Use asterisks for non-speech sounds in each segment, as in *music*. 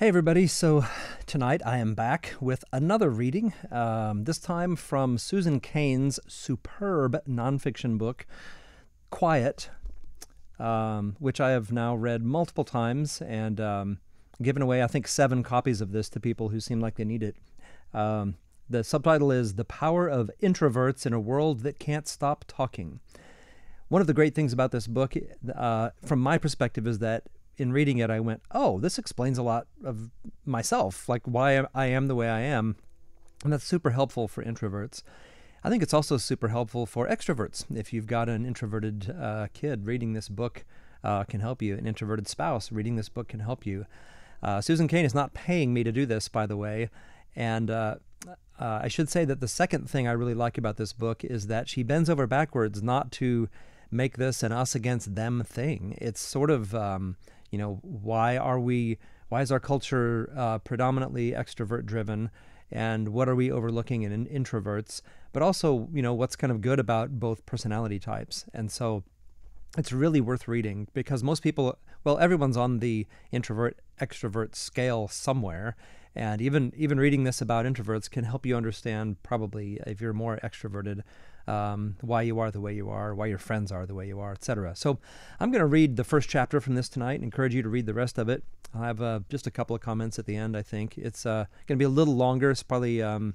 Hey, everybody. So, tonight I am back with another reading, um, this time from Susan Cain's superb nonfiction book, Quiet, um, which I have now read multiple times and um, given away, I think, seven copies of this to people who seem like they need it. Um, the subtitle is The Power of Introverts in a World That Can't Stop Talking. One of the great things about this book, uh, from my perspective, is that in reading it, I went, oh, this explains a lot of myself, like why I am the way I am. And that's super helpful for introverts. I think it's also super helpful for extroverts. If you've got an introverted uh, kid, reading this book uh, can help you. An introverted spouse, reading this book can help you. Uh, Susan Cain is not paying me to do this, by the way. And uh, uh, I should say that the second thing I really like about this book is that she bends over backwards not to make this an us against them thing. It's sort of um, you know, why are we? Why is our culture uh, predominantly extrovert driven? And what are we overlooking in introverts? But also, you know, what's kind of good about both personality types? And so, it's really worth reading because most people, well, everyone's on the introvert extrovert scale somewhere, and even even reading this about introverts can help you understand probably if you're more extroverted um, why you are the way you are, why your friends are the way you are, etc. So I'm going to read the first chapter from this tonight and encourage you to read the rest of it. I'll have uh, just a couple of comments at the end, I think. It's uh, going to be a little longer. It's probably, um,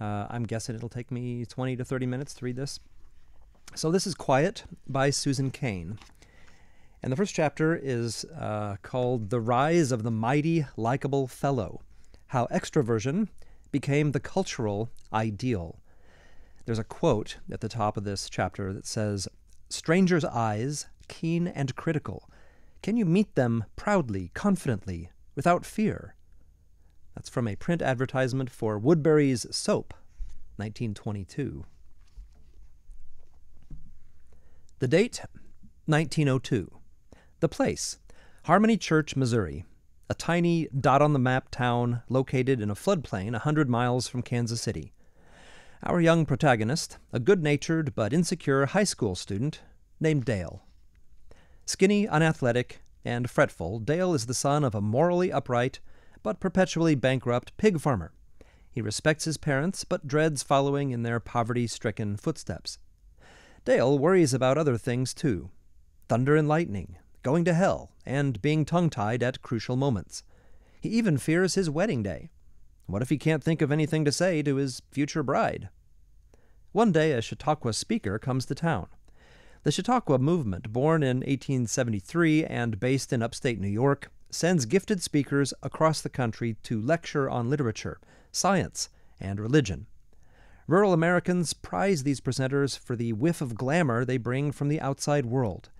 uh, I'm guessing it'll take me 20 to 30 minutes to read this. So this is Quiet by Susan Cain. And the first chapter is uh, called The Rise of the Mighty Likeable Fellow How Extroversion Became the Cultural Ideal. There's a quote at the top of this chapter that says, Strangers' eyes, keen and critical, can you meet them proudly, confidently, without fear? That's from a print advertisement for Woodbury's Soap, 1922. The date, 1902. The place, Harmony Church, Missouri, a tiny dot on the map town located in a floodplain a 100 miles from Kansas City. Our young protagonist, a good natured but insecure high school student named Dale. Skinny, unathletic, and fretful, Dale is the son of a morally upright but perpetually bankrupt pig farmer. He respects his parents but dreads following in their poverty stricken footsteps. Dale worries about other things too thunder and lightning, going to hell, and being tongue tied at crucial moments. He even fears his wedding day. What if he can't think of anything to say to his future bride? One day, a Chautauqua speaker comes to town. The Chautauqua movement, born in 1873 and based in upstate New York, sends gifted speakers across the country to lecture on literature, science, and religion. Rural Americans prize these presenters for the whiff of glamour they bring from the outside world,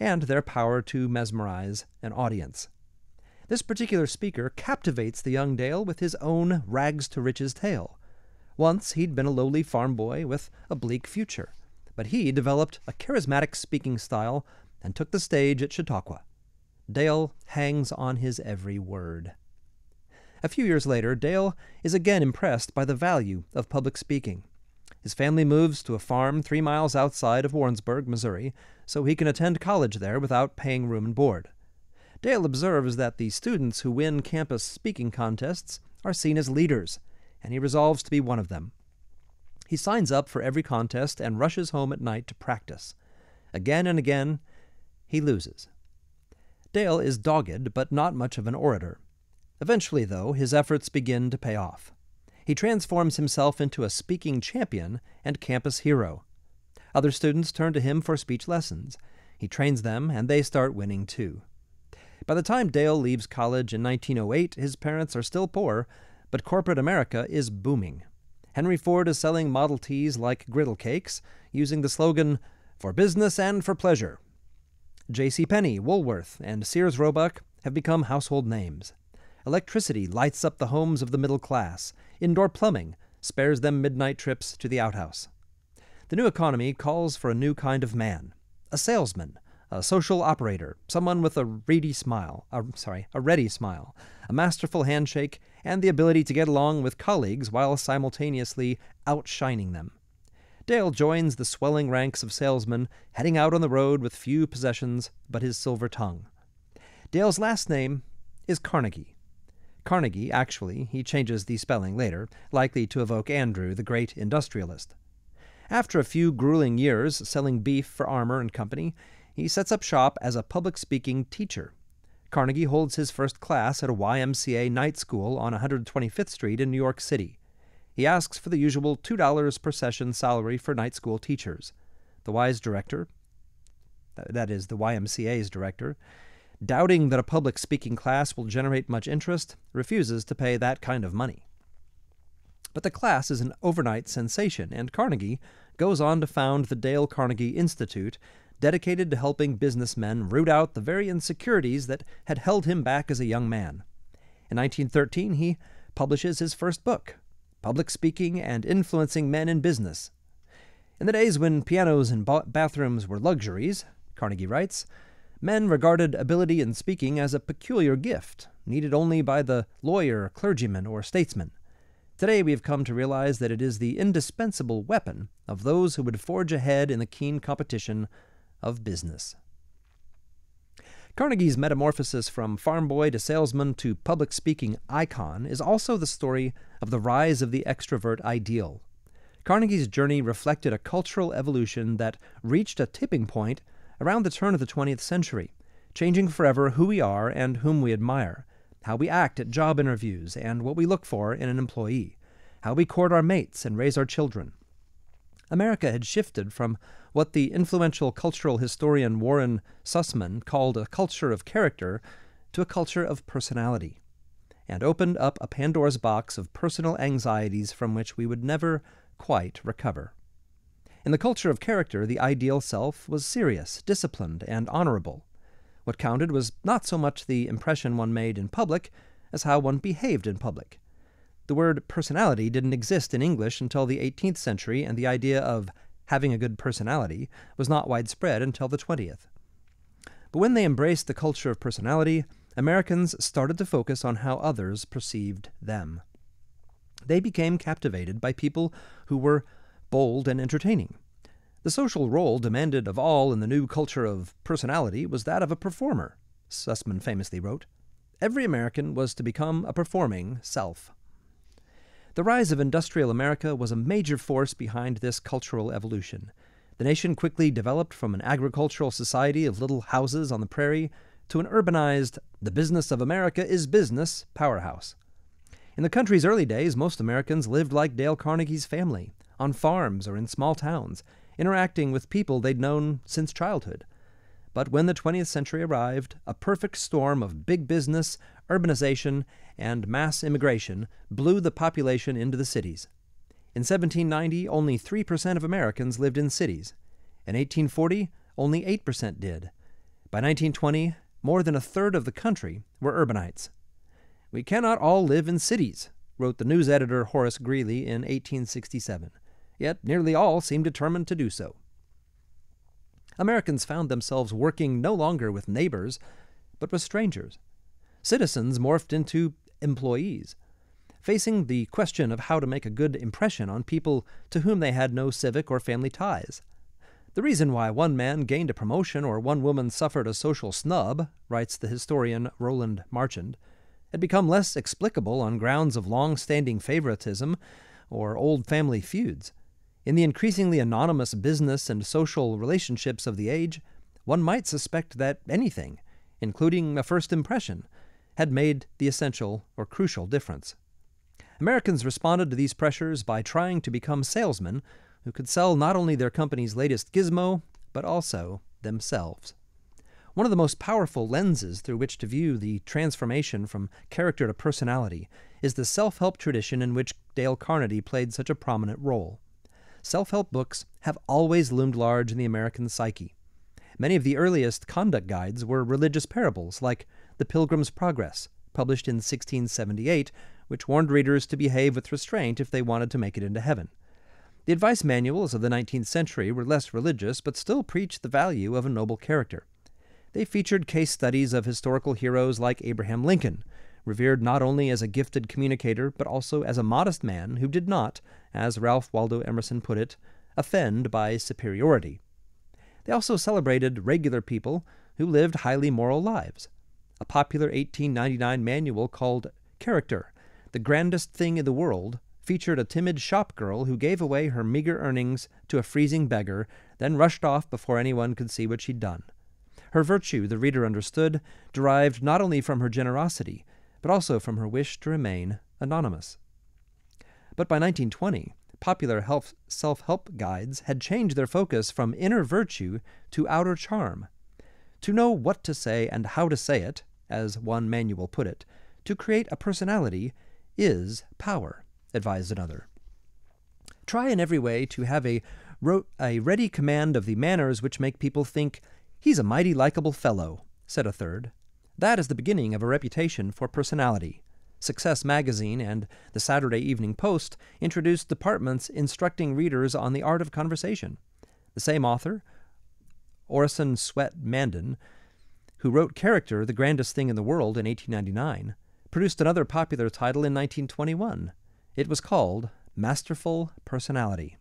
and their power to mesmerize an audience. This particular speaker captivates the young Dale with his own rags to riches tale. Once he'd been a lowly farm boy with a bleak future, but he developed a charismatic speaking style and took the stage at Chautauqua. Dale hangs on his every word. A few years later, Dale is again impressed by the value of public speaking. His family moves to a farm three miles outside of Warrensburg, Missouri, so he can attend college there without paying room and board. Dale observes that the students who win campus speaking contests are seen as leaders, and he resolves to be one of them. He signs up for every contest and rushes home at night to practice. Again and again, he loses. Dale is dogged, but not much of an orator. Eventually, though, his efforts begin to pay off. He transforms himself into a speaking champion and campus hero. Other students turn to him for speech lessons. He trains them, and they start winning too. By the time Dale leaves college in 1908, his parents are still poor, but corporate America is booming. Henry Ford is selling Model Ts like griddle cakes, using the slogan, For business and for pleasure. J.C. Penney, Woolworth, and Sears Roebuck have become household names. Electricity lights up the homes of the middle class. Indoor plumbing spares them midnight trips to the outhouse. The new economy calls for a new kind of man, a salesman a social operator, someone with a ready smile, uh, sorry, a ready smile, a masterful handshake, and the ability to get along with colleagues while simultaneously outshining them. Dale joins the swelling ranks of salesmen, heading out on the road with few possessions but his silver tongue. Dale's last name is Carnegie. Carnegie, actually, he changes the spelling later, likely to evoke Andrew, the great industrialist. After a few grueling years selling beef for Armour and Company, he sets up shop as a public speaking teacher. Carnegie holds his first class at a YMCA night school on 125th Street in New York City. He asks for the usual $2 per session salary for night school teachers. The Y's director, that is, the YMCA's director, doubting that a public speaking class will generate much interest, refuses to pay that kind of money. But the class is an overnight sensation, and Carnegie goes on to found the Dale Carnegie Institute, dedicated to helping businessmen root out the very insecurities that had held him back as a young man. In 1913, he publishes his first book, Public Speaking and Influencing Men in Business. In the days when pianos and ba- bathrooms were luxuries, Carnegie writes, men regarded ability in speaking as a peculiar gift, needed only by the lawyer, clergyman, or statesman. Today we have come to realize that it is the indispensable weapon of those who would forge ahead in the keen competition of business. Carnegie's metamorphosis from farm boy to salesman to public speaking icon is also the story of the rise of the extrovert ideal. Carnegie's journey reflected a cultural evolution that reached a tipping point around the turn of the 20th century, changing forever who we are and whom we admire, how we act at job interviews and what we look for in an employee, how we court our mates and raise our children. America had shifted from what the influential cultural historian Warren Susman called a culture of character to a culture of personality, and opened up a Pandora's box of personal anxieties from which we would never quite recover. In the culture of character, the ideal self was serious, disciplined, and honorable. What counted was not so much the impression one made in public as how one behaved in public. The word personality didn't exist in English until the 18th century, and the idea of having a good personality was not widespread until the 20th. But when they embraced the culture of personality, Americans started to focus on how others perceived them. They became captivated by people who were bold and entertaining, the social role demanded of all in the new culture of personality was that of a performer, Susman famously wrote. Every American was to become a performing self. The rise of industrial America was a major force behind this cultural evolution. The nation quickly developed from an agricultural society of little houses on the prairie to an urbanized, the business of America is business powerhouse. In the country's early days, most Americans lived like Dale Carnegie's family, on farms or in small towns, interacting with people they'd known since childhood. But when the 20th century arrived, a perfect storm of big business, urbanization, and mass immigration blew the population into the cities. In 1790, only 3% of Americans lived in cities. In 1840, only 8% did. By 1920, more than a third of the country were urbanites. We cannot all live in cities, wrote the news editor Horace Greeley in 1867 yet nearly all seemed determined to do so. Americans found themselves working no longer with neighbors, but with strangers. Citizens morphed into employees, facing the question of how to make a good impression on people to whom they had no civic or family ties. The reason why one man gained a promotion or one woman suffered a social snub, writes the historian Roland Marchand, had become less explicable on grounds of long standing favoritism or old family feuds. In the increasingly anonymous business and social relationships of the age, one might suspect that anything, including a first impression, had made the essential or crucial difference. Americans responded to these pressures by trying to become salesmen who could sell not only their company's latest gizmo, but also themselves. One of the most powerful lenses through which to view the transformation from character to personality is the self help tradition in which Dale Carnegie played such a prominent role self help books have always loomed large in the American psyche. Many of the earliest conduct guides were religious parables, like The Pilgrim's Progress, published in 1678, which warned readers to behave with restraint if they wanted to make it into heaven. The advice manuals of the 19th century were less religious, but still preached the value of a noble character. They featured case studies of historical heroes like Abraham Lincoln, revered not only as a gifted communicator, but also as a modest man who did not, as Ralph Waldo Emerson put it, offend by superiority. They also celebrated regular people who lived highly moral lives. A popular 1899 manual called Character, the grandest thing in the world, featured a timid shop girl who gave away her meager earnings to a freezing beggar, then rushed off before anyone could see what she'd done. Her virtue, the reader understood, derived not only from her generosity, but also from her wish to remain anonymous. But by 1920, popular self help guides had changed their focus from inner virtue to outer charm. To know what to say and how to say it, as one manual put it, to create a personality is power, advised another. Try in every way to have a, a ready command of the manners which make people think, he's a mighty likable fellow, said a third. That is the beginning of a reputation for personality. Success magazine and the Saturday Evening Post introduced departments instructing readers on the art of conversation. The same author, Orison Swett Marden, who wrote Character, the Grandest Thing in the World in 1899, produced another popular title in 1921. It was called Masterful Personality.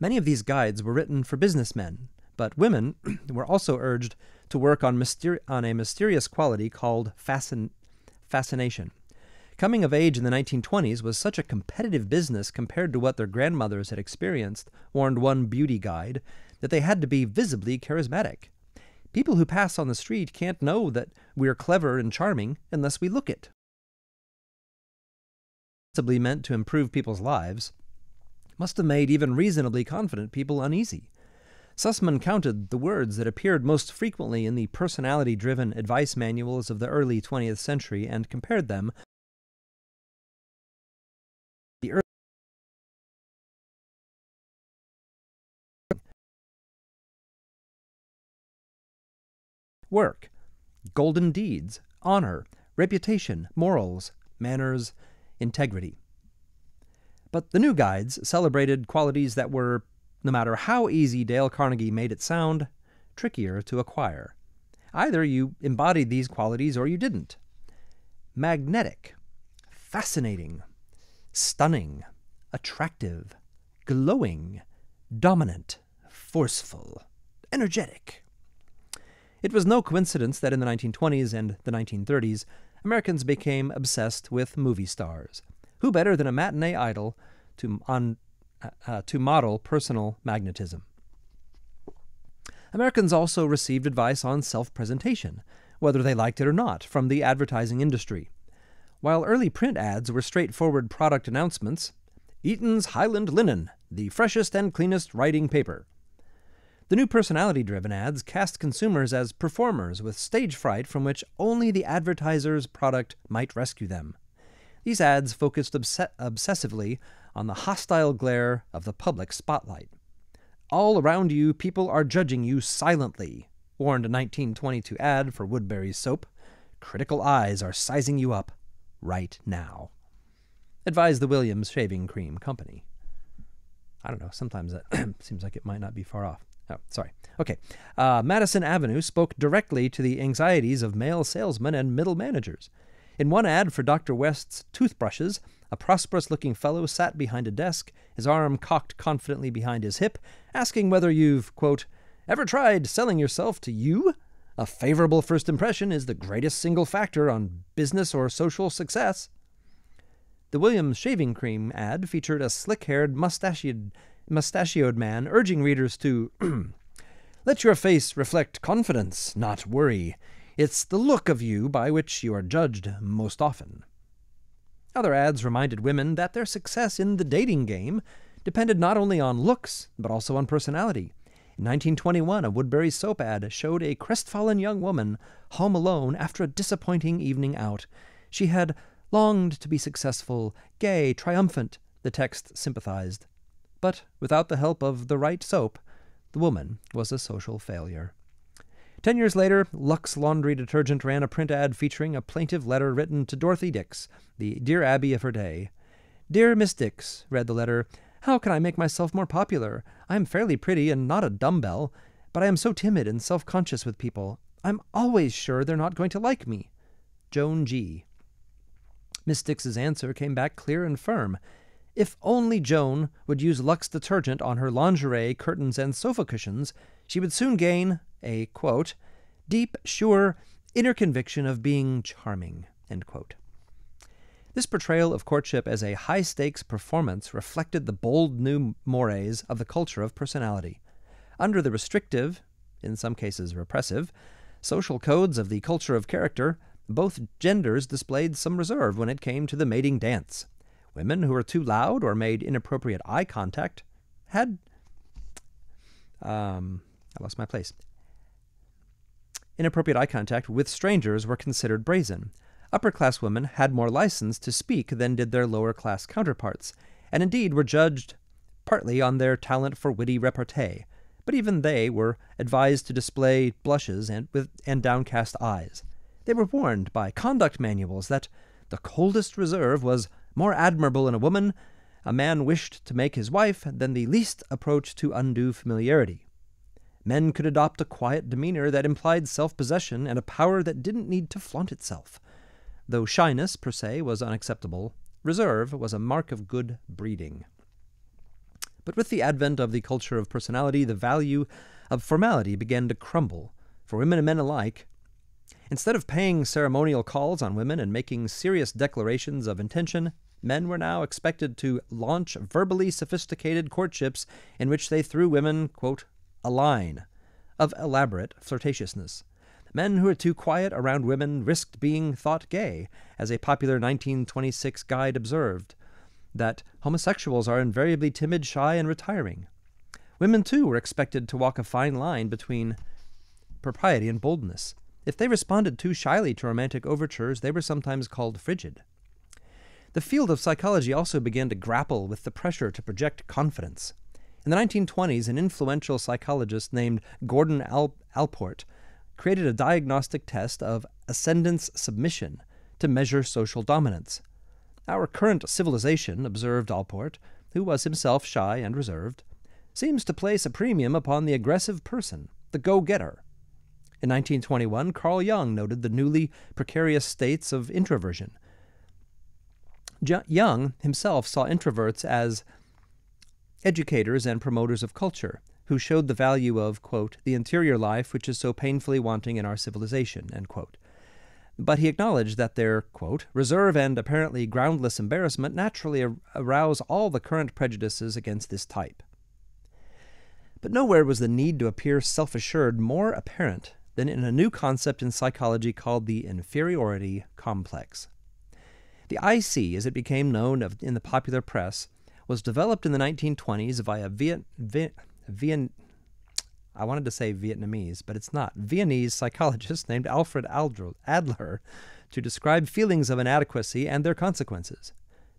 Many of these guides were written for businessmen, but women *clears throat* were also urged to work on, on a mysterious quality called fascin- fascination. Coming of age in the 1920s was such a competitive business compared to what their grandmothers had experienced, warned one beauty guide, that they had to be visibly charismatic. People who pass on the street can't know that we're clever and charming unless we look it. Possibly meant to improve people's lives, must have made even reasonably confident people uneasy. Susman counted the words that appeared most frequently in the personality driven advice manuals of the early 20th century and compared them work, golden deeds, honor, reputation, morals, manners, integrity. But the new guides celebrated qualities that were no matter how easy Dale Carnegie made it sound, trickier to acquire. Either you embodied these qualities or you didn't. Magnetic, fascinating, stunning, attractive, glowing, dominant, forceful, energetic. It was no coincidence that in the 1920s and the 1930s, Americans became obsessed with movie stars. Who better than a matinee idol to, on uh, to model personal magnetism. Americans also received advice on self presentation, whether they liked it or not, from the advertising industry. While early print ads were straightforward product announcements, Eaton's Highland Linen, the freshest and cleanest writing paper. The new personality driven ads cast consumers as performers with stage fright from which only the advertiser's product might rescue them. These ads focused obs- obsessively on the hostile glare of the public spotlight. All around you, people are judging you silently, warned a 1922 ad for Woodbury's soap. Critical eyes are sizing you up right now. Advised the Williams Shaving Cream Company. I don't know, sometimes that *clears throat* seems like it might not be far off. Oh, sorry. Okay. Uh, Madison Avenue spoke directly to the anxieties of male salesmen and middle managers. In one ad for Dr. West's toothbrushes, a prosperous looking fellow sat behind a desk, his arm cocked confidently behind his hip, asking whether you've, quote, ever tried selling yourself to you? A favorable first impression is the greatest single factor on business or social success. The Williams shaving cream ad featured a slick haired, mustachioed, mustachioed man urging readers to *clears throat* let your face reflect confidence, not worry. It's the look of you by which you are judged most often. Other ads reminded women that their success in the dating game depended not only on looks, but also on personality. In 1921, a Woodbury soap ad showed a crestfallen young woman home alone after a disappointing evening out. She had longed to be successful, gay, triumphant, the text sympathized. But without the help of the right soap, the woman was a social failure. Ten years later, Lux Laundry Detergent ran a print ad featuring a plaintive letter written to Dorothy Dix, the Dear Abby of her day. Dear Miss Dix, read the letter, how can I make myself more popular? I am fairly pretty and not a dumbbell, but I am so timid and self conscious with people. I'm always sure they're not going to like me. Joan G. Miss Dix's answer came back clear and firm. If only Joan would use Lux detergent on her lingerie, curtains, and sofa cushions, she would soon gain a, quote, deep, sure, inner conviction of being charming, end quote. This portrayal of courtship as a high stakes performance reflected the bold new mores of the culture of personality. Under the restrictive, in some cases repressive, social codes of the culture of character, both genders displayed some reserve when it came to the mating dance. Women who were too loud or made inappropriate eye contact had. Um, I lost my place. Inappropriate eye contact with strangers were considered brazen. Upper class women had more license to speak than did their lower class counterparts, and indeed were judged partly on their talent for witty repartee, but even they were advised to display blushes and, with, and downcast eyes. They were warned by conduct manuals that the coldest reserve was more admirable in a woman a man wished to make his wife than the least approach to undue familiarity. Men could adopt a quiet demeanor that implied self possession and a power that didn't need to flaunt itself. Though shyness, per se, was unacceptable, reserve was a mark of good breeding. But with the advent of the culture of personality, the value of formality began to crumble, for women and men alike. Instead of paying ceremonial calls on women and making serious declarations of intention, men were now expected to launch verbally sophisticated courtships in which they threw women, quote, a line of elaborate flirtatiousness. Men who were too quiet around women risked being thought gay, as a popular 1926 guide observed, that homosexuals are invariably timid, shy, and retiring. Women, too, were expected to walk a fine line between propriety and boldness. If they responded too shyly to romantic overtures, they were sometimes called frigid. The field of psychology also began to grapple with the pressure to project confidence. In the 1920s, an influential psychologist named Gordon Al- Allport created a diagnostic test of ascendance submission to measure social dominance. Our current civilization, observed Allport, who was himself shy and reserved, seems to place a premium upon the aggressive person, the go getter. In 1921, Carl Jung noted the newly precarious states of introversion. Jung himself saw introverts as educators and promoters of culture, who showed the value of, quote, the interior life which is so painfully wanting in our civilization, But he acknowledged that their, quote, reserve and apparently groundless embarrassment naturally arouse all the current prejudices against this type. But nowhere was the need to appear self assured more apparent than in a new concept in psychology called the inferiority complex. The IC, as it became known in the popular press, was developed in the 1920s via Viet, Viet, Viet, I wanted to say Vietnamese, but it's not. Viennese psychologist *laughs* named Alfred Adler to describe feelings of inadequacy and their consequences.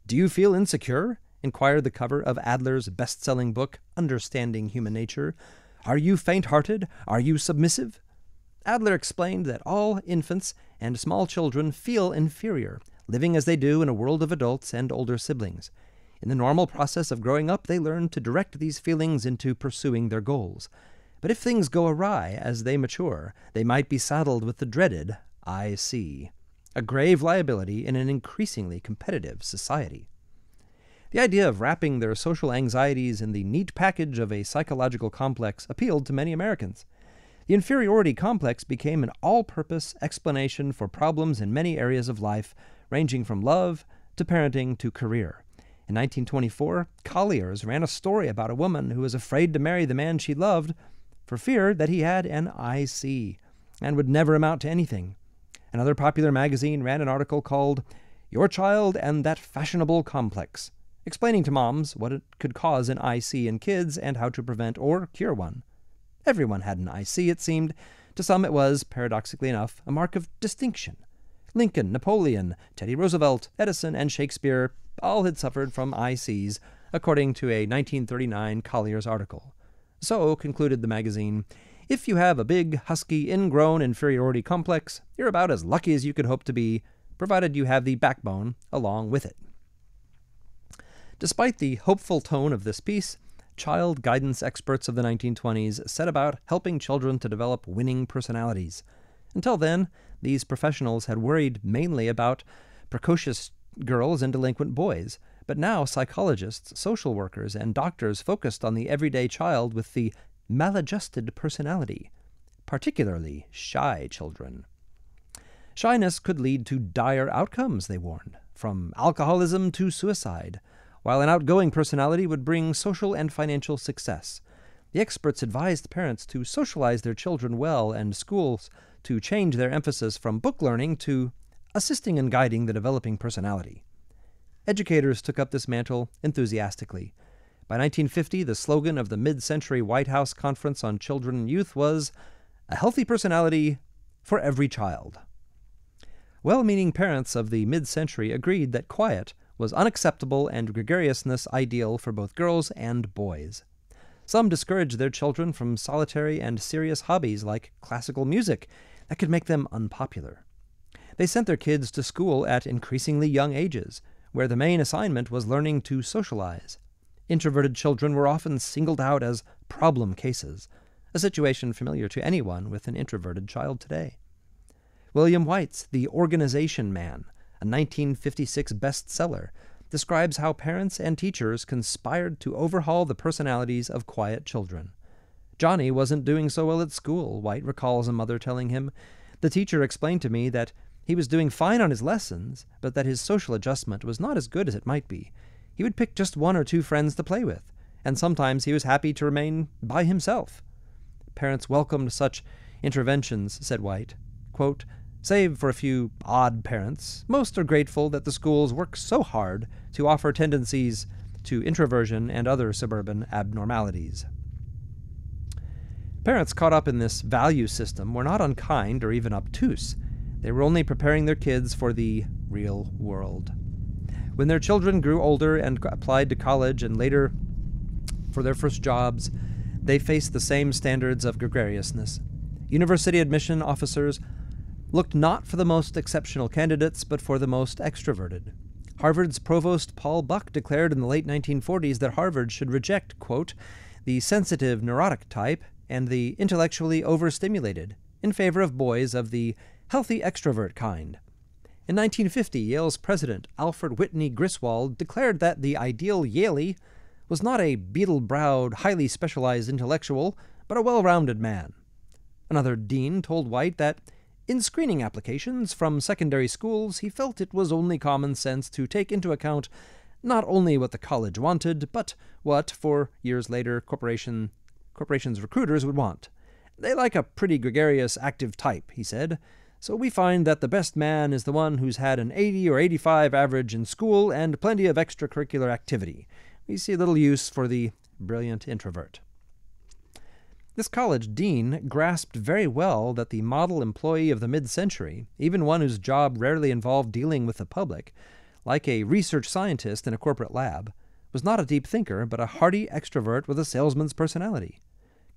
Do you feel insecure? inquired the cover of Adler's best selling book, Understanding Human Nature. Are you faint hearted? Are you submissive? Adler explained that all infants and small children feel inferior, living as they do in a world of adults and older siblings. In the normal process of growing up, they learn to direct these feelings into pursuing their goals. But if things go awry as they mature, they might be saddled with the dreaded IC, a grave liability in an increasingly competitive society. The idea of wrapping their social anxieties in the neat package of a psychological complex appealed to many Americans. The inferiority complex became an all purpose explanation for problems in many areas of life, ranging from love to parenting to career. In 1924, Collier's ran a story about a woman who was afraid to marry the man she loved for fear that he had an IC and would never amount to anything. Another popular magazine ran an article called Your Child and That Fashionable Complex, explaining to moms what it could cause an IC in kids and how to prevent or cure one. Everyone had an IC, it seemed. To some, it was, paradoxically enough, a mark of distinction. Lincoln, Napoleon, Teddy Roosevelt, Edison, and Shakespeare all had suffered from ICs, according to a 1939 Collier's article. So, concluded the magazine, if you have a big, husky, ingrown inferiority complex, you're about as lucky as you could hope to be, provided you have the backbone along with it. Despite the hopeful tone of this piece, child guidance experts of the 1920s set about helping children to develop winning personalities. Until then, these professionals had worried mainly about precocious girls and delinquent boys, but now psychologists, social workers, and doctors focused on the everyday child with the maladjusted personality, particularly shy children. Shyness could lead to dire outcomes, they warned. from alcoholism to suicide, while an outgoing personality would bring social and financial success. The experts advised parents to socialize their children well and schools to change their emphasis from book learning to assisting and guiding the developing personality. Educators took up this mantle enthusiastically. By 1950, the slogan of the mid century White House Conference on Children and Youth was A Healthy Personality for Every Child. Well meaning parents of the mid century agreed that quiet was unacceptable and gregariousness ideal for both girls and boys. Some discouraged their children from solitary and serious hobbies like classical music that could make them unpopular. They sent their kids to school at increasingly young ages, where the main assignment was learning to socialize. Introverted children were often singled out as problem cases, a situation familiar to anyone with an introverted child today. William Whyte's The Organization Man, a 1956 bestseller, describes how parents and teachers conspired to overhaul the personalities of quiet children. Johnny wasn't doing so well at school, Whyte recalls a mother telling him. The teacher explained to me that he was doing fine on his lessons, but that his social adjustment was not as good as it might be. He would pick just one or two friends to play with, and sometimes he was happy to remain by himself. Parents welcomed such interventions, said Whyte. Quote, Save for a few odd parents, most are grateful that the schools work so hard to offer tendencies to introversion and other suburban abnormalities. Parents caught up in this value system were not unkind or even obtuse. They were only preparing their kids for the real world. When their children grew older and applied to college and later for their first jobs, they faced the same standards of gregariousness. University admission officers looked not for the most exceptional candidates, but for the most extroverted. Harvard's provost Paul Buck declared in the late 1940s that Harvard should reject, quote, the sensitive neurotic type and the intellectually overstimulated in favor of boys of the healthy extrovert kind. In 1950, Yale's president, Alfred Whitney Griswold, declared that the ideal Yalie was not a beetle browed, highly specialized intellectual, but a well rounded man. Another dean told Whyte that in screening applications from secondary schools, he felt it was only common sense to take into account not only what the college wanted, but what, four years later, corporation, corporations' recruiters would want. They like a pretty gregarious, active type, he said, so we find that the best man is the one who's had an 80 or 85 average in school and plenty of extracurricular activity. We see little use for the brilliant introvert. This college dean grasped very well that the model employee of the mid century, even one whose job rarely involved dealing with the public, like a research scientist in a corporate lab, was not a deep thinker, but a hearty extrovert with a salesman's personality.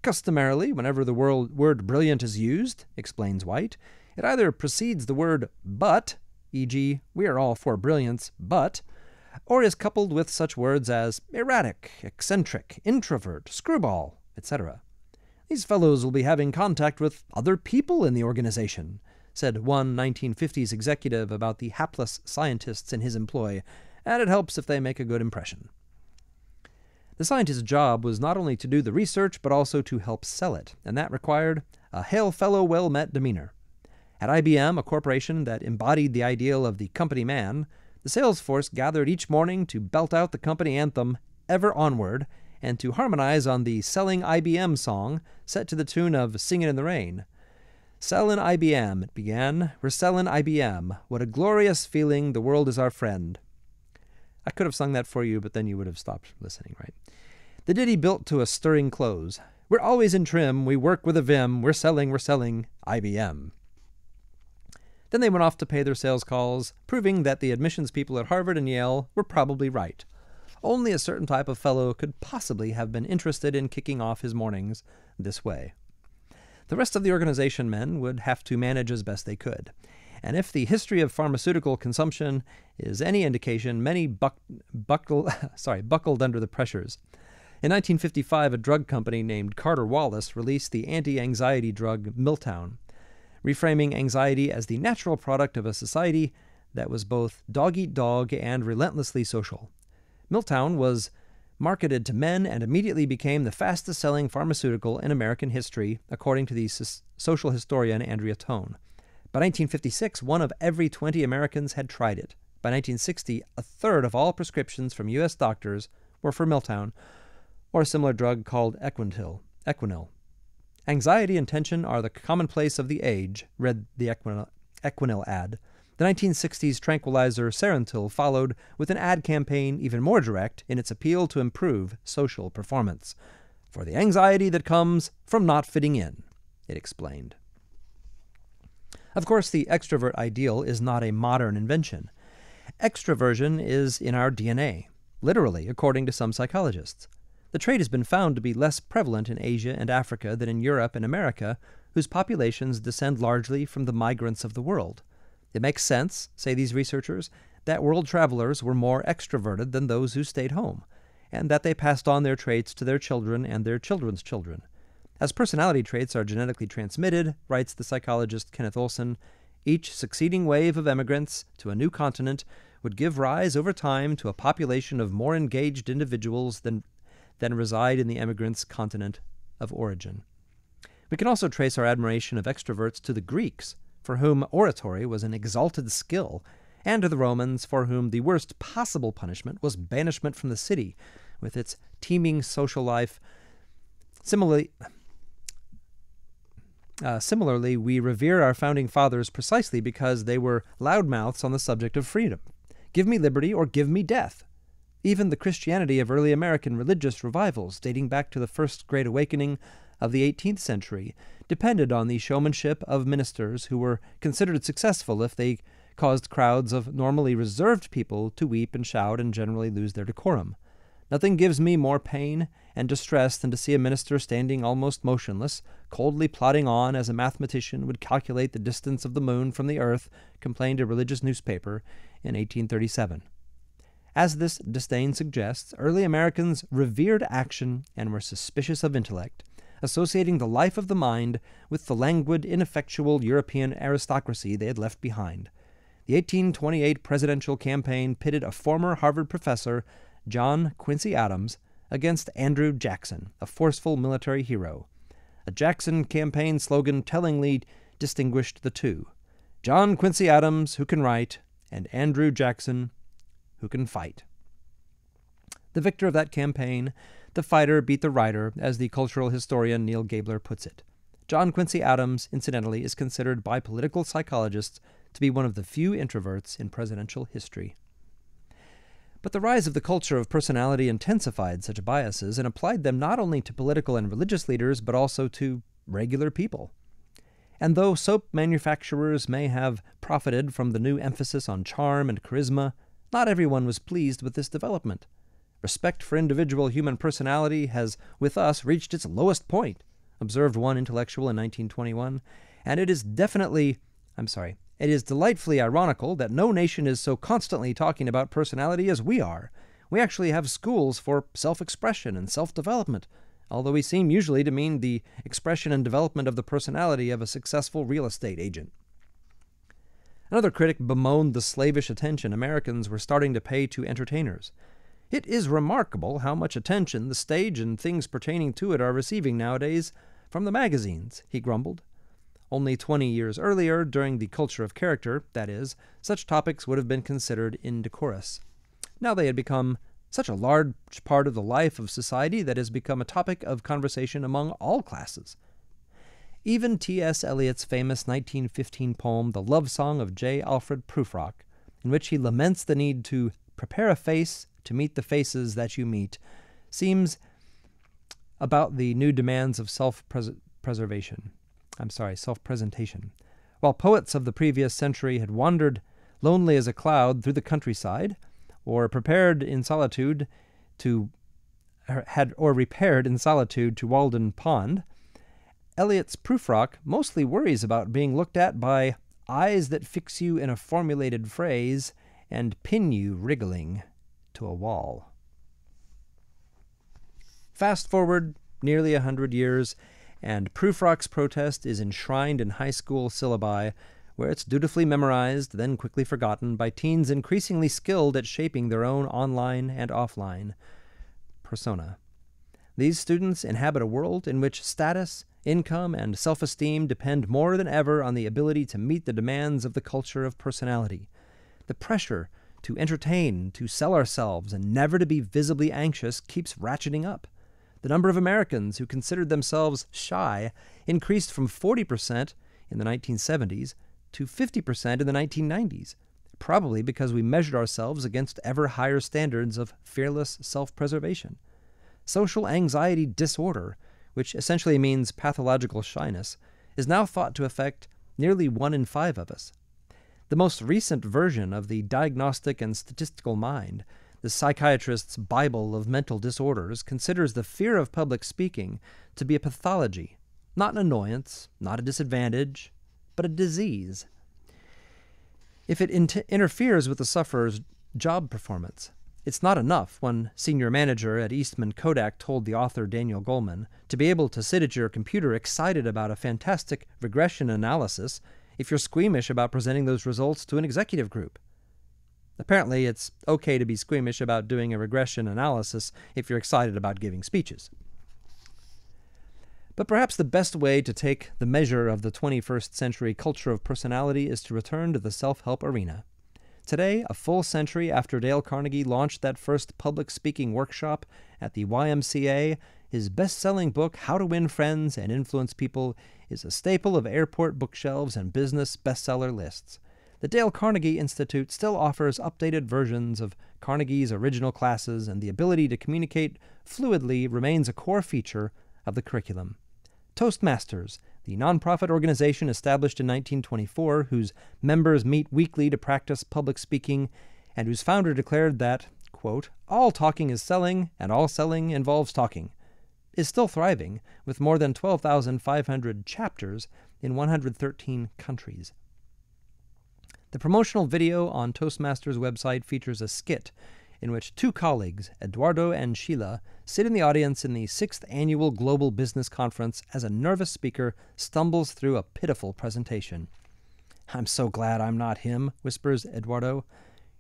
Customarily, whenever the word brilliant is used, explains Whyte, it either precedes the word but, e.g., we are all for brilliance, but, or is coupled with such words as erratic, eccentric, introvert, screwball, etc. These fellows will be having contact with other people in the organization, said one 1950s executive about the hapless scientists in his employ, and it helps if they make a good impression. The scientist's job was not only to do the research, but also to help sell it, and that required a hail fellow well met demeanor. At IBM, a corporation that embodied the ideal of the company man, the sales force gathered each morning to belt out the company anthem, Ever Onward, and to harmonize on the Selling IBM song set to the tune of Singin' in the Rain. Sellin' IBM, it began. We're sellin' IBM. What a glorious feeling, the world is our friend. I could have sung that for you, but then you would have stopped listening, right? The ditty built to a stirring close. We're always in trim, we work with a vim, we're selling, we're selling IBM. Then they went off to pay their sales calls, proving that the admissions people at Harvard and Yale were probably right. Only a certain type of fellow could possibly have been interested in kicking off his mornings this way. The rest of the organization men would have to manage as best they could. And if the history of pharmaceutical consumption is any indication, many buck, buckle, *laughs* sorry, buckled under the pressures. In 1955, a drug company named Carter Wallace released the anti anxiety drug Miltown, reframing anxiety as the natural product of a society that was both dog eat dog and relentlessly social. Miltown was marketed to men and immediately became the fastest selling pharmaceutical in American history, according to the social historian Andrea Tone. By 1956, one of every 20 Americans had tried it, By 1960, a third of all prescriptions from U.S. doctors were for Miltown or a similar drug called Equintil, Equinil. Anxiety and tension are the commonplace of the age, read the Equinil, Equinil ad. The 1960s tranquilizer Serentil followed with an ad campaign even more direct in its appeal to improve social performance. For the anxiety that comes from not fitting in, it explained. Of course, the extrovert ideal is not a modern invention. Extroversion is in our DNA, literally, according to some psychologists. The trait has been found to be less prevalent in Asia and Africa than in Europe and America, whose populations descend largely from the migrants of the world. It makes sense, say these researchers, that world travelers were more extroverted than those who stayed home, and that they passed on their traits to their children and their children's children. As personality traits are genetically transmitted, writes the psychologist Kenneth Olson, each succeeding wave of emigrants to a new continent would give rise over time to a population of more engaged individuals than, than reside in the emigrant's continent of origin. We can also trace our admiration of extroverts to the Greeks, for whom oratory was an exalted skill, and to the Romans, for whom the worst possible punishment was banishment from the city, with its teeming social life. Similarly, uh, similarly, we revere our founding fathers precisely because they were loudmouths on the subject of freedom. Give me liberty or give me death. Even the Christianity of early American religious revivals, dating back to the First Great Awakening of the 18th century, depended on the showmanship of ministers who were considered successful if they caused crowds of normally reserved people to weep and shout and generally lose their decorum. Nothing gives me more pain and distress than to see a minister standing almost motionless, coldly plodding on as a mathematician would calculate the distance of the moon from the earth, complained a religious newspaper in 1837. As this disdain suggests, early Americans revered action and were suspicious of intellect, associating the life of the mind with the languid, ineffectual European aristocracy they had left behind. The 1828 presidential campaign pitted a former Harvard professor John Quincy Adams against Andrew Jackson, a forceful military hero. A Jackson campaign slogan tellingly distinguished the two John Quincy Adams, who can write, and Andrew Jackson, who can fight. The victor of that campaign, the fighter beat the writer, as the cultural historian Neil Gabler puts it. John Quincy Adams, incidentally, is considered by political psychologists to be one of the few introverts in presidential history. But the rise of the culture of personality intensified such biases and applied them not only to political and religious leaders, but also to regular people. And though soap manufacturers may have profited from the new emphasis on charm and charisma, not everyone was pleased with this development. Respect for individual human personality has, with us, reached its lowest point, observed one intellectual in 1921, and it is definitely, I'm sorry, it is delightfully ironical that no nation is so constantly talking about personality as we are. We actually have schools for self expression and self development, although we seem usually to mean the expression and development of the personality of a successful real estate agent. Another critic bemoaned the slavish attention Americans were starting to pay to entertainers. It is remarkable how much attention the stage and things pertaining to it are receiving nowadays from the magazines, he grumbled. Only 20 years earlier, during the culture of character, that is, such topics would have been considered indecorous. Now they had become such a large part of the life of society that has become a topic of conversation among all classes. Even T.S. Eliot's famous 1915 poem, The Love Song of J. Alfred Prufrock, in which he laments the need to prepare a face to meet the faces that you meet, seems about the new demands of self preservation. I'm sorry, self presentation. While poets of the previous century had wandered lonely as a cloud through the countryside, or prepared in solitude to er, had or repaired in solitude to Walden Pond, Eliot's Prufrock mostly worries about being looked at by eyes that fix you in a formulated phrase and pin you wriggling to a wall. Fast forward nearly a hundred years, and Prufrock's protest is enshrined in high school syllabi, where it's dutifully memorized, then quickly forgotten by teens increasingly skilled at shaping their own online and offline persona. These students inhabit a world in which status, income, and self esteem depend more than ever on the ability to meet the demands of the culture of personality. The pressure to entertain, to sell ourselves, and never to be visibly anxious keeps ratcheting up. The number of Americans who considered themselves shy increased from 40% in the 1970s to 50% in the 1990s, probably because we measured ourselves against ever higher standards of fearless self preservation. Social anxiety disorder, which essentially means pathological shyness, is now thought to affect nearly one in five of us. The most recent version of the Diagnostic and Statistical Manual, the psychiatrist's Bible of mental disorders, considers the fear of public speaking to be a pathology, not an annoyance, not a disadvantage, but a disease. If it inter- interferes with the sufferer's job performance, it's not enough, one senior manager at Eastman Kodak told the author Daniel Goleman, to be able to sit at your computer excited about a fantastic regression analysis if you're squeamish about presenting those results to an executive group. Apparently, it's okay to be squeamish about doing a regression analysis if you're excited about giving speeches. But perhaps the best way to take the measure of the 21st century culture of personality is to return to the self help arena. Today, a full century after Dale Carnegie launched that first public speaking workshop at the YMCA, his best selling book, How to Win Friends and Influence People, is a staple of airport bookshelves and business bestseller lists. The Dale Carnegie Institute still offers updated versions of Carnegie's original classes, and the ability to communicate fluidly remains a core feature of the curriculum. Toastmasters, the nonprofit organization established in 1924, whose members meet weekly to practice public speaking, and whose founder declared that, quote, all talking is selling, and all selling involves talking, is still thriving, with more than 12,500 chapters in 113 countries. The promotional video on Toastmasters' website features a skit in which two colleagues, Eduardo and Sheila, sit in the audience in the sixth annual Global Business Conference as a nervous speaker stumbles through a pitiful presentation. I'm so glad I'm not him, whispers Eduardo.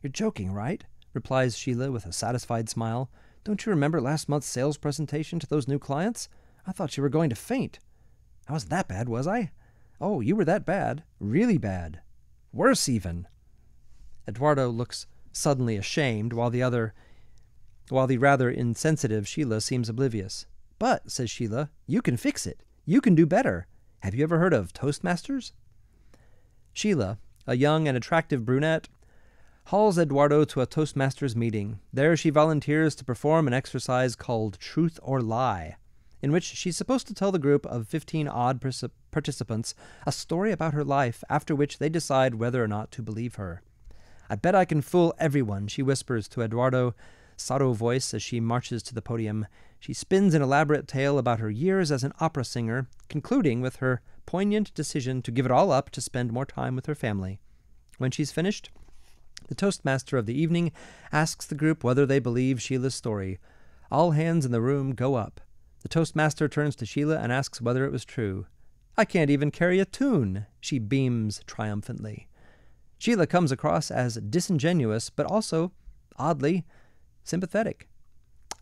You're joking, right? replies Sheila with a satisfied smile. Don't you remember last month's sales presentation to those new clients? I thought you were going to faint. I wasn't that bad, was I? Oh, you were that bad. Really bad. Worse, even. Eduardo looks suddenly ashamed, while the other while the rather insensitive Sheila seems oblivious. But, says Sheila, you can fix it. You can do better. Have you ever heard of Toastmasters? Sheila, a young and attractive brunette, hauls Eduardo to a Toastmasters meeting. There she volunteers to perform an exercise called Truth or Lie, in which she's supposed to tell the group of 15 odd participants a story about her life, after which they decide whether or not to believe her. I bet I can fool everyone, she whispers to Eduardo, sotto voice as she marches to the podium. She spins an elaborate tale about her years as an opera singer, concluding with her poignant decision to give it all up to spend more time with her family. When she's finished, the Toastmaster of the evening asks the group whether they believe Sheila's story. All hands in the room go up. The Toastmaster turns to Sheila and asks whether it was true. I can't even carry a tune, she beams triumphantly. Sheila comes across as disingenuous, but also, oddly, sympathetic.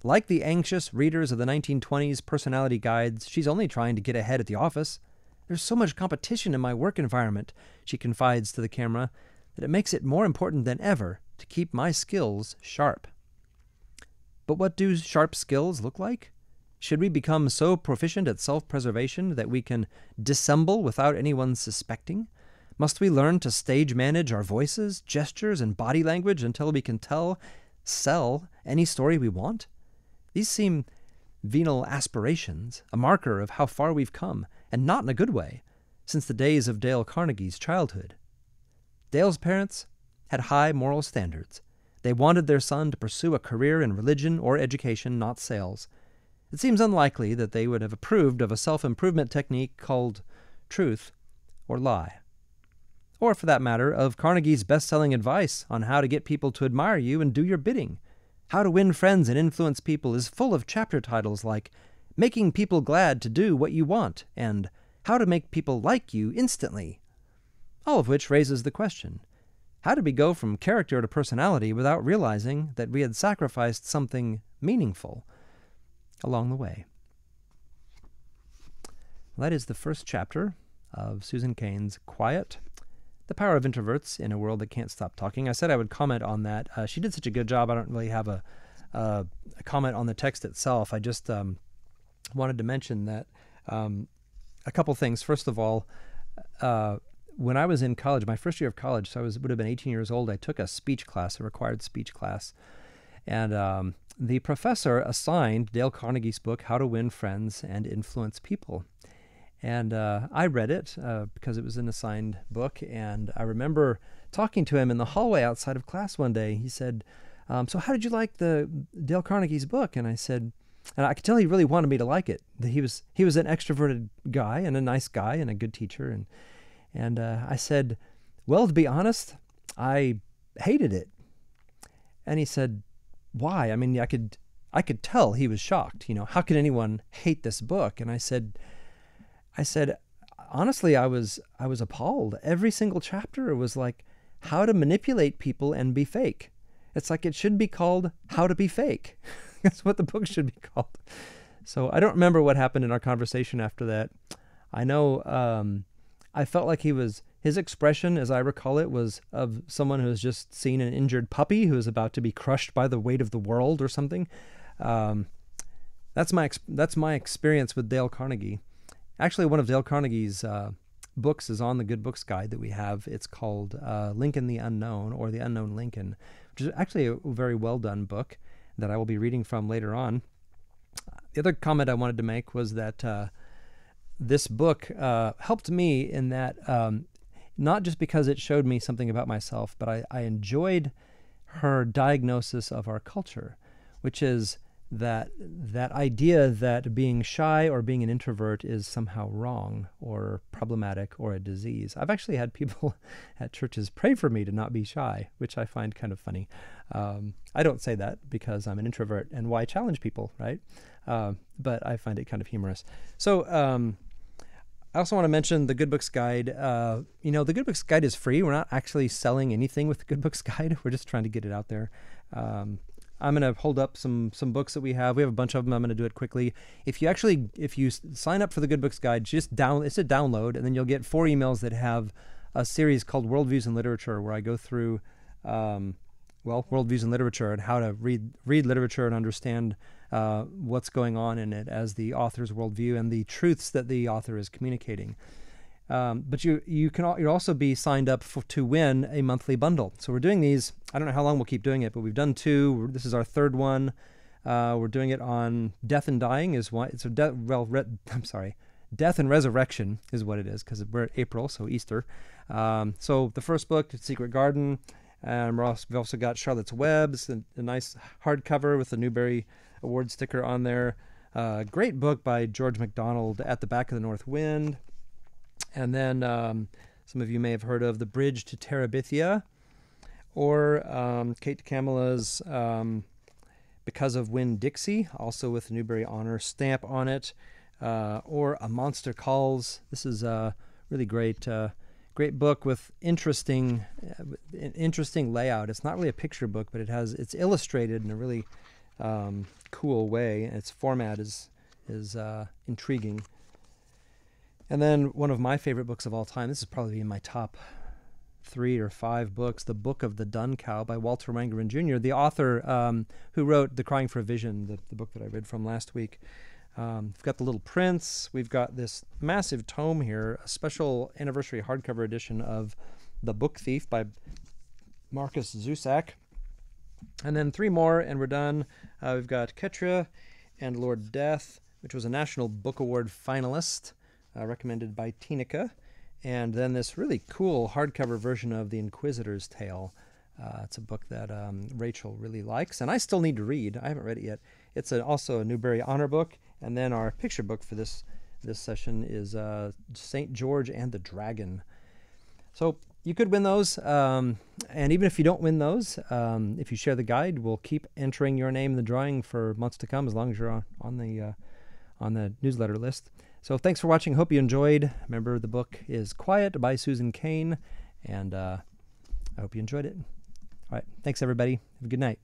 Like the anxious readers of the 1920s personality guides, she's only trying to get ahead at the office. There's so much competition in my work environment, she confides to the camera, that it makes it more important than ever to keep my skills sharp. But what do sharp skills look like? Should we become so proficient at self preservation that we can dissemble without anyone suspecting? Must we learn to stage manage our voices, gestures, and body language until we can tell, sell any story we want? These seem venal aspirations, a marker of how far we've come, and not in a good way, since the days of Dale Carnegie's childhood. Dale's parents had high moral standards. They wanted their son to pursue a career in religion or education, not sales. It seems unlikely that they would have approved of a self improvement technique called truth or lie. Or, for that matter, of Carnegie's best selling advice on how to get people to admire you and do your bidding. How to Win Friends and Influence People is full of chapter titles like Making People Glad to Do What You Want and How to Make People Like You Instantly all of which raises the question how did we go from character to personality without realizing that we had sacrificed something meaningful along the way? That is the first chapter of Susan Cain's Quiet, The Power of Introverts in a World That Can't Stop Talking. I said I would comment on that. Uh, she did such a good job. I don't really have a, uh, a comment on the text itself. I just um, wanted to mention that um, a couple things. First of all, uh, when I was in college, my first year of college, so I was would have been 18 years old. I took a speech class, a required speech class, and um, the professor assigned Dale Carnegie's book, How to Win Friends and Influence People. And uh, I read it uh, because it was an assigned book. And I remember talking to him in the hallway outside of class one day. He said, um, So, how did you like the Dale Carnegie's book? And I said, and I could tell he really wanted me to like it. That he was he was an extroverted guy and a nice guy and a good teacher. And and uh, I said, Well, to be honest, I hated it. And he said, Why? I mean, I could I could tell he was shocked. You know, how could anyone hate this book? And I said, I said, honestly, I was I was appalled. Every single chapter was like how to manipulate people and be fake. It's like it should be called How to Be Fake. *laughs* That's what the book should be *laughs* called. So I don't remember what happened in our conversation after that. I know um, I felt like he was his expression, as I recall it, was of someone who has just seen an injured puppy who is about to be crushed by the weight of the world or something. Um, that's my that's my experience with Dale Carnegie. Actually, one of Dale Carnegie's uh, books is on the Good Books Guide that we have. It's called uh, Lincoln the Unknown or The Unknown Lincoln, which is actually a very well done book that I will be reading from later on. The other comment I wanted to make was that uh, this book uh, helped me in that um, not just because it showed me something about myself, but I, I enjoyed her diagnosis of our culture, which is that that idea that being shy or being an introvert is somehow wrong or problematic or a disease. I've actually had people *laughs* at churches pray for me to not be shy, which I find kind of funny. Um, I don't say that because I'm an introvert and why challenge people, right? Uh, but I find it kind of humorous. So um, I also want to mention the Good Books Guide. Uh, you know, the Good Books Guide is free. We're not actually selling anything with the Good Books *laughs* Guide. We're just trying to get it out there. Um, I'm going to hold up some some books that we have. We have a bunch of them. I'm going to do it quickly. If you actually if you sign up for the Good Books Guide, just down it's a download, and then you'll get four emails that have a series called Worldviews in Literature, where I go through, um, well, worldviews in literature and how to read read literature and understand uh, what's going on in it as the author's worldview and the truths that the author is communicating. Um, but you you can you also be signed up for, to win a monthly bundle. So we're doing these. I don't know how long we'll keep doing it, but we've done two. This is our third one. Uh, we're doing it on death and dying is one. It's a de- well, re- *laughs* I'm sorry, death and resurrection is what it is because we're April, so Easter. Um, so the first book, Secret Garden, also, we've also got Charlotte's Webs, a, a nice hardcover with the Newbery Award sticker on there. Uh, great book by George MacDonald, At the Back of the North Wind. And then um, some of you may have heard of The Bridge to Terabithia, or um, Kate DiCamillo's um, Because of Winn-Dixie, also with the Newbery Honor stamp on it, uh, or A Monster Calls. This is a really great, uh, great book with interesting, uh, interesting layout. It's not really a picture book, but it has it's illustrated in a really um, cool way. Its format is is uh, intriguing. And then one of my favorite books of all time, this is probably in my top three or five books, The Book of the Dun Cow by Walter Wangerin Jr., the author um, who wrote The Crying for a Vision, the, the book that I read from last week. Um, we've got The Little Prince. We've got this massive tome here, a special anniversary hardcover edition of The Book Thief by Markus Zusak. And then three more, and we're done. Uh, we've got Keturah and Lord Death, which was a National Book Award finalist uh, recommended by Tinica. And then this really cool hardcover version of The Inquisitor's Tale. Uh, it's a book that um, Rachel really likes, and I still need to read. I haven't read it yet. It's a, also a Newbery Honor book, and then our picture book for this this session is uh, Saint George and the Dragon. So you could win those, um, and even if you don't win those, um, if you share the guide, we'll keep entering your name in the drawing for months to come, as long as you're on, on the uh, on the newsletter list. So thanks for watching. Hope you enjoyed. Remember, the book is Quiet by Susan Cain, and uh, I hope you enjoyed it. All right. Thanks, everybody. Have a good night.